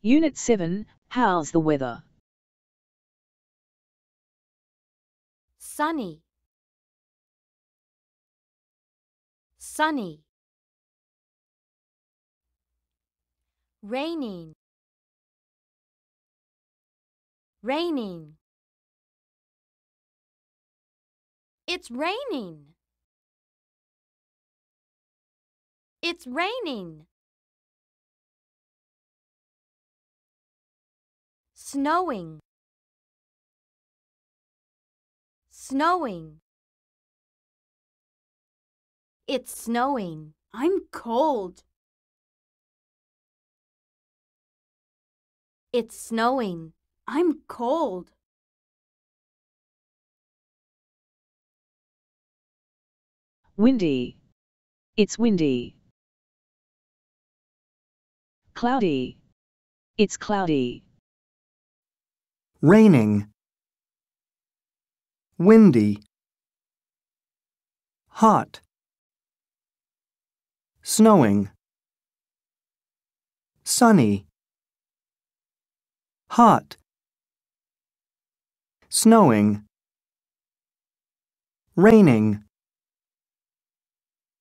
Unit 7, How's the weather? sunny, sunny, raining, raining. It's raining. It's raining. Snowing. Snowing. It's snowing. I'm cold. It's snowing. I'm cold. Windy. It's windy. Cloudy. It's cloudy. Raining, windy, hot, snowing, sunny, hot, snowing, raining,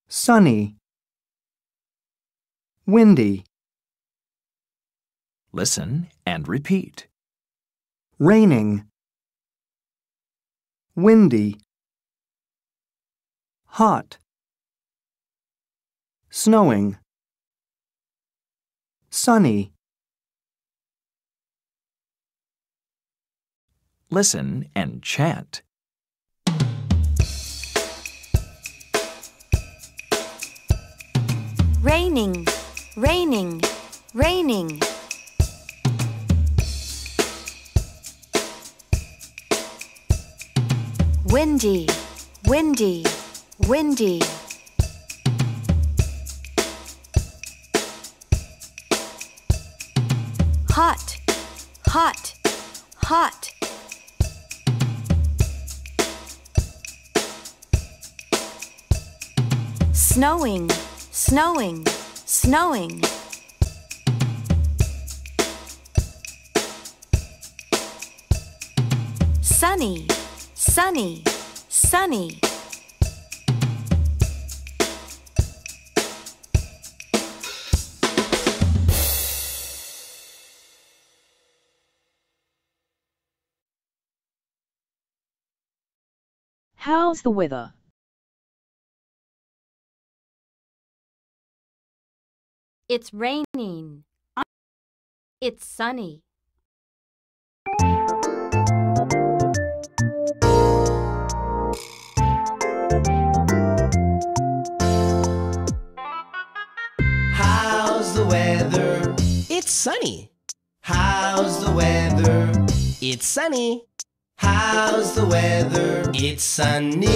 sunny, windy, Listen and repeat. Raining, windy, hot, snowing, sunny, Listen and chant. Raining, raining, raining. Windy, windy, windy. Hot, hot, hot. Snowing, snowing, snowing. Sunny, sunny, sunny. How's the weather? It's raining. It's sunny. Weather? It's sunny. How's the weather? It's sunny. How's the weather? It's sunny.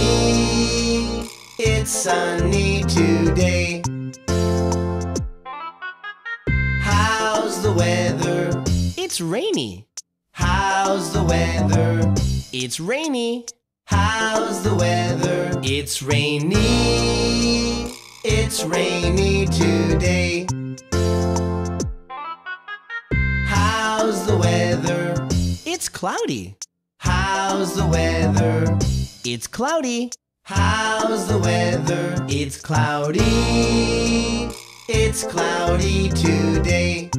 It's sunny today. How's the weather? It's rainy. How's the weather? It's rainy. How's the weather? It's rainy. It's rainy today. It's cloudy. How's the weather? It's cloudy. How's the weather? It's cloudy. It's cloudy today.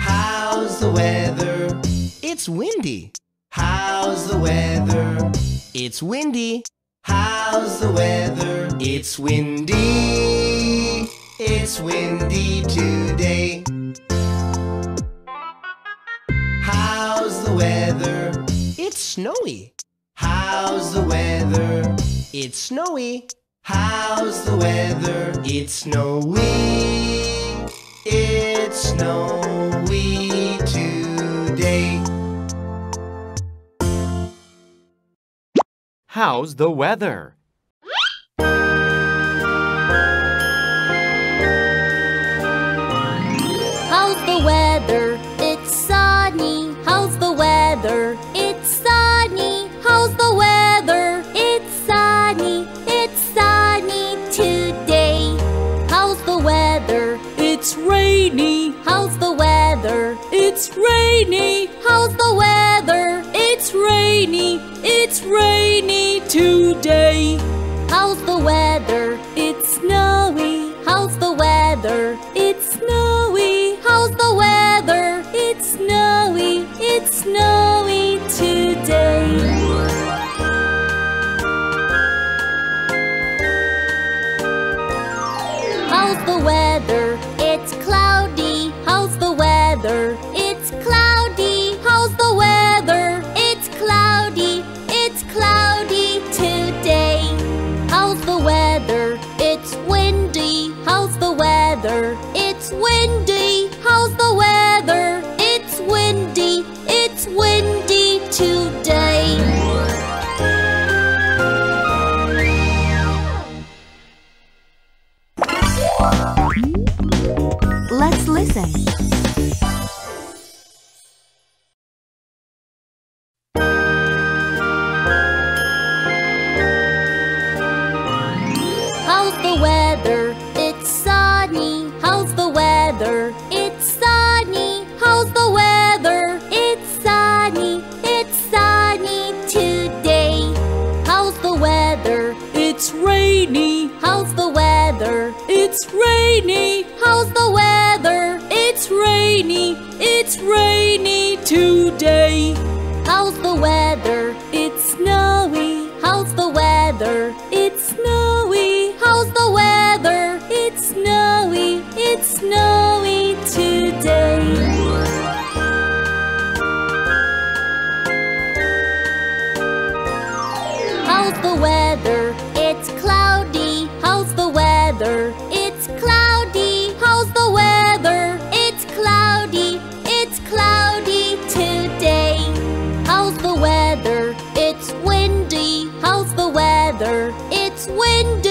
How's the weather? It's windy. How's the weather? It's windy. How's the weather? It's windy. It's windy today. Snowy. How's the weather? It's snowy. It's snowy today. How's the weather? snowy. How's the weather? It's snowy. How's the weather? It's snowy. It's snowy. rainy. How's the weather? It's rainy. It's rainy. weather. It's windy.